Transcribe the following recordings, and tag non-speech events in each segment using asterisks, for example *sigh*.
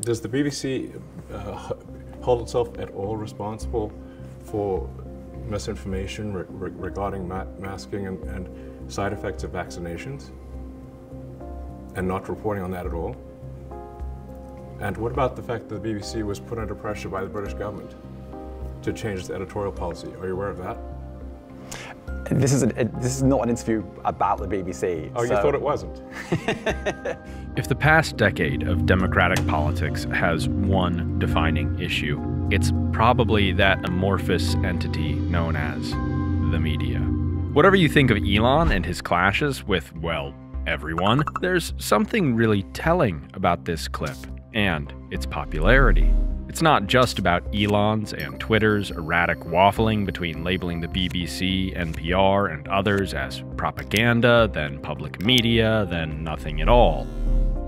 does the BBC uh, hold itself at all responsible for misinformation re- re- regarding ma- masking and, and side effects of vaccinations and not reporting on that at all? And what about the fact that the BBC was put under pressure by the British government to change its editorial policy? Are you aware of that? This is, a, this is not an interview about the BBC. Oh, so. you thought it wasn't? *laughs* if the past decade of democratic politics has one defining issue, it's probably that amorphous entity known as the media. Whatever you think of Elon and his clashes with, well, everyone, there's something really telling about this clip and its popularity. It's not just about Elon's and Twitter's erratic waffling between labeling the BBC, NPR, and others as propaganda, then public media, then nothing at all.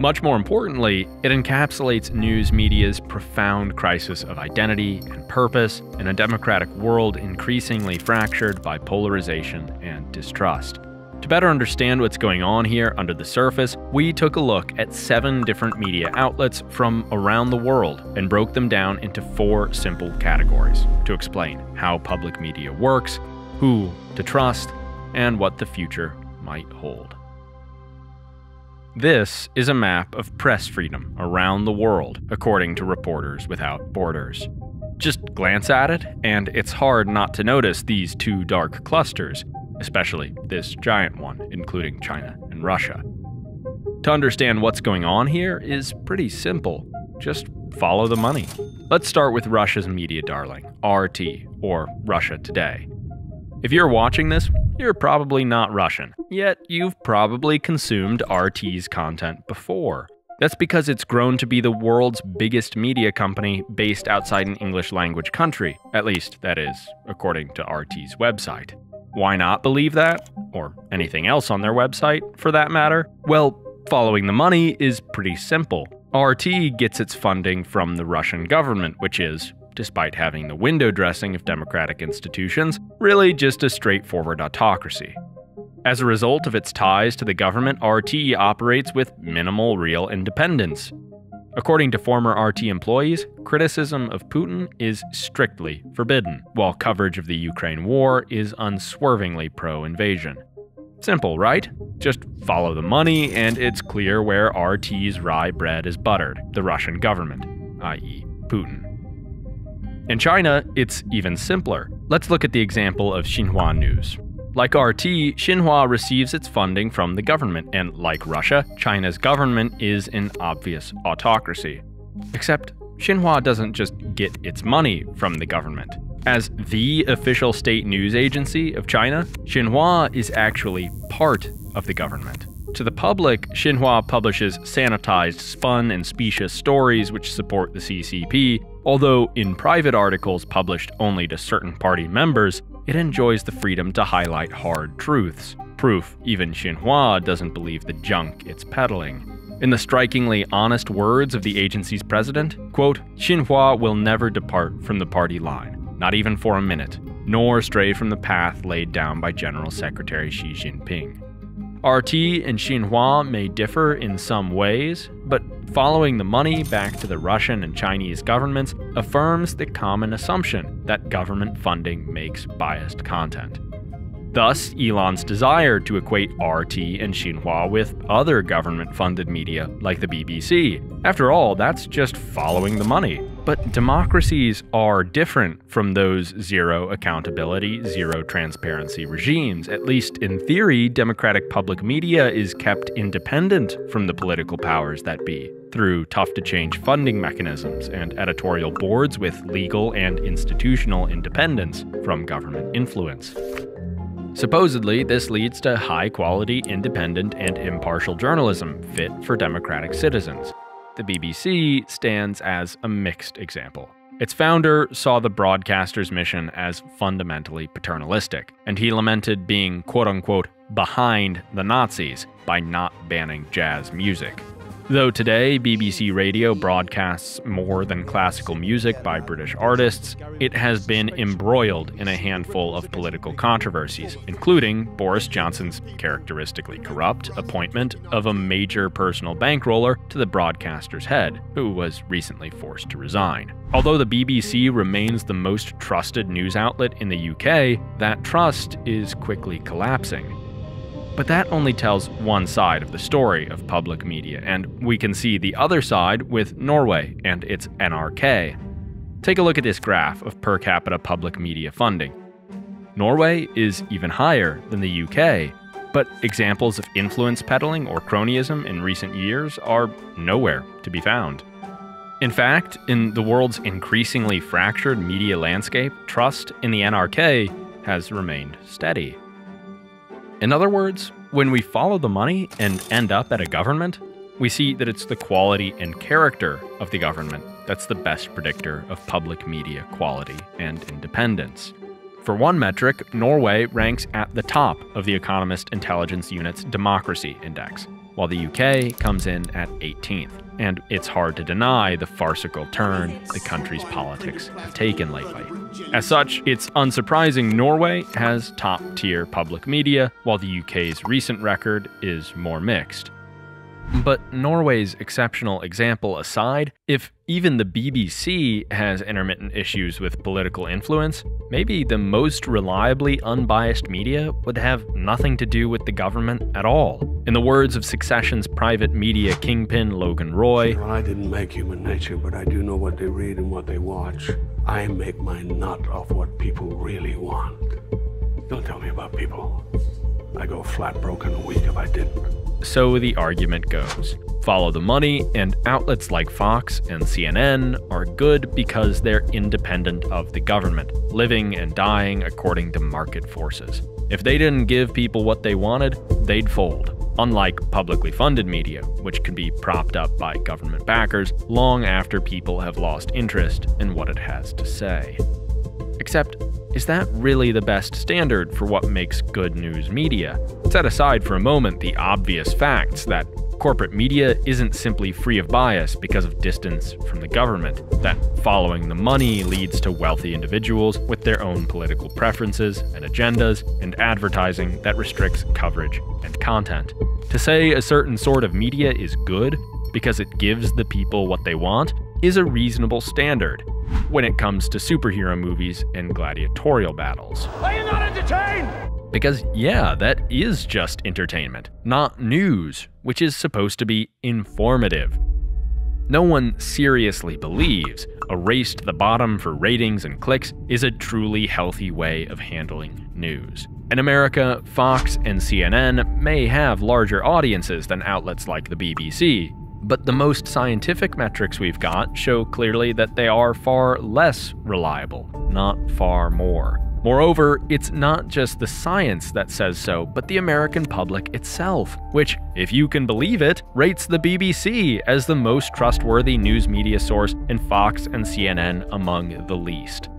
Much more importantly, it encapsulates news media's profound crisis of identity and purpose in a democratic world increasingly fractured by polarization and distrust. To better understand what's going on here under the surface, we took a look at seven different media outlets from around the world and broke them down into four simple categories to explain how public media works, who to trust, and what the future might hold. This is a map of press freedom around the world, according to Reporters Without Borders. Just glance at it, and it's hard not to notice these two dark clusters especially this giant one, including China and Russia. To understand what's going on here is pretty simple. Just follow the money. Let's start with Russia's media darling, RT, or Russia Today. If you're watching this, you're probably not Russian, yet you've probably consumed RT's content before. That's because it's grown to be the world's biggest media company based outside an English language country, at least, that is, according to RT's website. Why not believe that? Or anything else on their website, for that matter? Well, following the money is pretty simple. RT gets its funding from the Russian government, which is, despite having the window dressing of democratic institutions, really just a straightforward autocracy. As a result of its ties to the government, RT operates with minimal real independence. According to former RT employees, criticism of Putin is strictly forbidden, while coverage of the Ukraine war is unswervingly pro invasion. Simple, right? Just follow the money, and it's clear where RT's rye bread is buttered the Russian government, i.e., Putin. In China, it's even simpler. Let's look at the example of Xinhua News. Like RT, Xinhua receives its funding from the government, and like Russia, China's government is an obvious autocracy. Except Xinhua doesn't just get its money from the government. As the official state news agency of China, Xinhua is actually part of the government. To the public, Xinhua publishes sanitized, spun, and specious stories which support the CCP, although in private articles published only to certain party members, it enjoys the freedom to highlight hard truths. Proof even Xinhua doesn't believe the junk it's peddling. In the strikingly honest words of the agency's president, quote, Xinhua will never depart from the party line, not even for a minute, nor stray from the path laid down by General Secretary Xi Jinping. RT and Xinhua may differ in some ways, following the money back to the Russian and Chinese governments affirms the common assumption that government funding makes biased content. Thus, Elon's desire to equate RT and Xinhua with other government funded media like the BBC. After all, that's just following the money. But democracies are different from those zero accountability, zero transparency regimes. At least in theory, democratic public media is kept independent from the political powers that be through tough to change funding mechanisms and editorial boards with legal and institutional independence from government influence. Supposedly, this leads to high quality, independent, and impartial journalism fit for democratic citizens. The BBC stands as a mixed example. Its founder saw the broadcaster's mission as fundamentally paternalistic, and he lamented being quote unquote behind the Nazis by not banning jazz music. Though today BBC Radio broadcasts more than classical music by British artists, it has been embroiled in a handful of political controversies, including Boris Johnson's characteristically corrupt appointment of a major personal bankroller to the broadcaster's head, who was recently forced to resign. Although the BBC remains the most trusted news outlet in the UK, that trust is quickly collapsing. But that only tells one side of the story of public media, and we can see the other side with Norway and its NRK. Take a look at this graph of per capita public media funding. Norway is even higher than the UK, but examples of influence peddling or cronyism in recent years are nowhere to be found. In fact, in the world's increasingly fractured media landscape, trust in the NRK has remained steady. In other words, when we follow the money and end up at a government, we see that it's the quality and character of the government that's the best predictor of public media quality and independence. For one metric, Norway ranks at the top of the Economist Intelligence Unit's Democracy Index, while the UK comes in at 18th. And it's hard to deny the farcical turn the country's politics have taken lately. As such, it's unsurprising Norway has top tier public media, while the UK's recent record is more mixed. But Norway's exceptional example aside, if even the BBC has intermittent issues with political influence, maybe the most reliably unbiased media would have nothing to do with the government at all. In the words of Succession's private media kingpin Logan Roy, I didn't make human nature, but I do know what they read and what they watch. I make my nut off what people really want. Don't tell me about people. I go flat broke in a week if I didn't. So the argument goes. Follow the money, and outlets like Fox and CNN are good because they're independent of the government, living and dying according to market forces. If they didn't give people what they wanted, they'd fold. Unlike publicly funded media, which can be propped up by government backers long after people have lost interest in what it has to say. Except, is that really the best standard for what makes good news media? Set aside for a moment the obvious facts that corporate media isn't simply free of bias because of distance from the government, that following the money leads to wealthy individuals with their own political preferences and agendas, and advertising that restricts coverage and content. To say a certain sort of media is good because it gives the people what they want is a reasonable standard when it comes to superhero movies and gladiatorial battles. Are you not entertained? Because, yeah, that is just entertainment, not news, which is supposed to be informative. No one seriously believes a race to the bottom for ratings and clicks is a truly healthy way of handling news. In America, Fox and CNN may have larger audiences than outlets like the BBC, but the most scientific metrics we've got show clearly that they are far less reliable, not far more. Moreover, it's not just the science that says so, but the American public itself, which, if you can believe it, rates the BBC as the most trustworthy news media source and Fox and CNN among the least.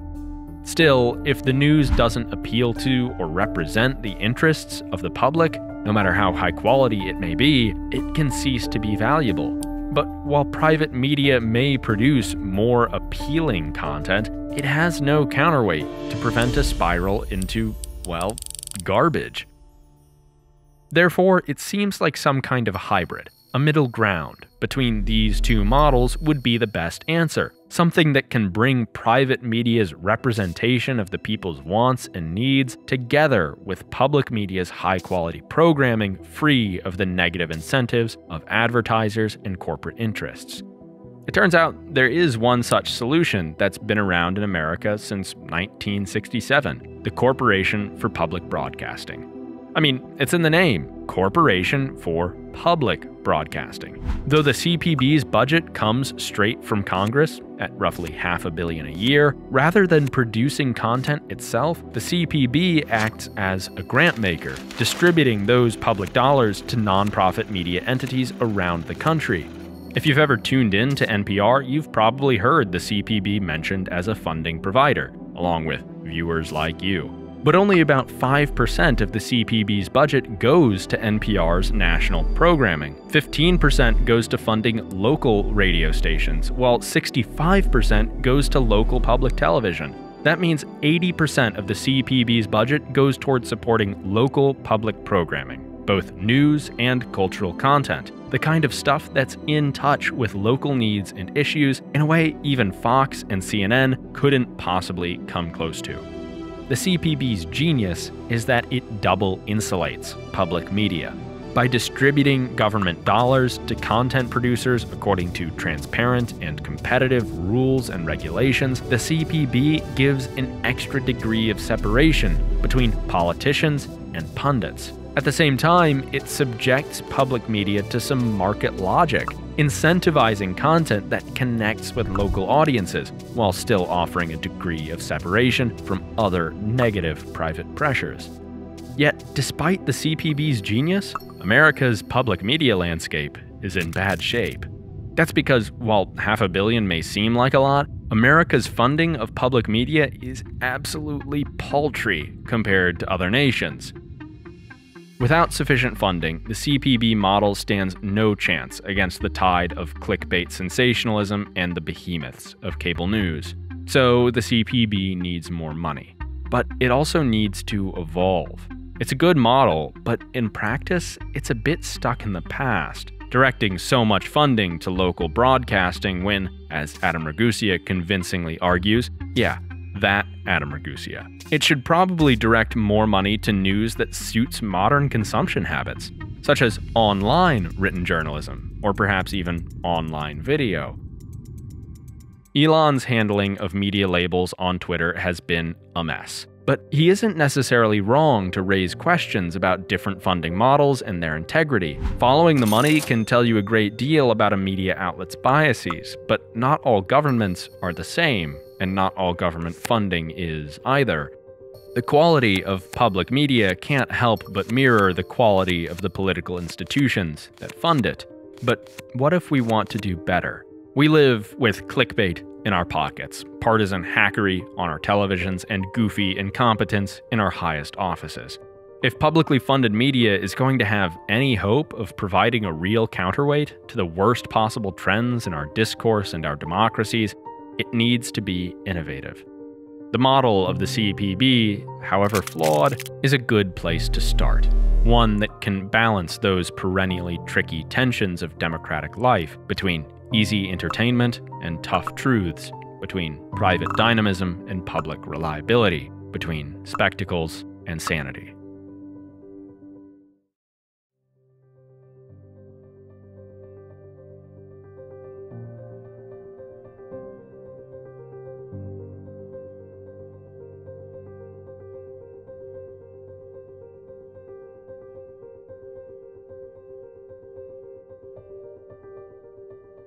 Still, if the news doesn't appeal to or represent the interests of the public, no matter how high quality it may be, it can cease to be valuable. But while private media may produce more appealing content, it has no counterweight to prevent a spiral into, well, garbage. Therefore, it seems like some kind of hybrid, a middle ground between these two models would be the best answer. Something that can bring private media's representation of the people's wants and needs together with public media's high quality programming free of the negative incentives of advertisers and corporate interests. It turns out there is one such solution that's been around in America since 1967 the Corporation for Public Broadcasting. I mean, it's in the name Corporation for Public Broadcasting. Though the CPB's budget comes straight from Congress at roughly half a billion a year, rather than producing content itself, the CPB acts as a grant maker, distributing those public dollars to nonprofit media entities around the country. If you've ever tuned in to NPR, you've probably heard the CPB mentioned as a funding provider, along with viewers like you. But only about 5% of the CPB's budget goes to NPR's national programming. 15% goes to funding local radio stations, while 65% goes to local public television. That means 80% of the CPB's budget goes towards supporting local public programming, both news and cultural content, the kind of stuff that's in touch with local needs and issues in a way even Fox and CNN couldn't possibly come close to. The CPB's genius is that it double insulates public media by distributing government dollars to content producers according to transparent and competitive rules and regulations, the CPB gives an extra degree of separation between politicians and pundits. At the same time, it subjects public media to some market logic, incentivizing content that connects with local audiences while still offering a degree of separation from other negative private pressures. Yet, despite the CPB's genius, America's public media landscape is in bad shape. That's because, while half a billion may seem like a lot, America's funding of public media is absolutely paltry compared to other nations. Without sufficient funding, the CPB model stands no chance against the tide of clickbait sensationalism and the behemoths of cable news. So the CPB needs more money. But it also needs to evolve. It's a good model, but in practice, it's a bit stuck in the past, directing so much funding to local broadcasting when, as Adam Ragusea convincingly argues, yeah, that Adam Ragusea. It should probably direct more money to news that suits modern consumption habits, such as online written journalism, or perhaps even online video. Elon's handling of media labels on Twitter has been a mess. But he isn't necessarily wrong to raise questions about different funding models and their integrity. Following the money can tell you a great deal about a media outlet's biases, but not all governments are the same, and not all government funding is either. The quality of public media can't help but mirror the quality of the political institutions that fund it. But what if we want to do better? We live with clickbait in our pockets, partisan hackery on our televisions, and goofy incompetence in our highest offices. If publicly funded media is going to have any hope of providing a real counterweight to the worst possible trends in our discourse and our democracies, it needs to be innovative. The model of the CPB, however flawed, is a good place to start. One that can balance those perennially tricky tensions of democratic life between easy entertainment and tough truths, between private dynamism and public reliability, between spectacles and sanity.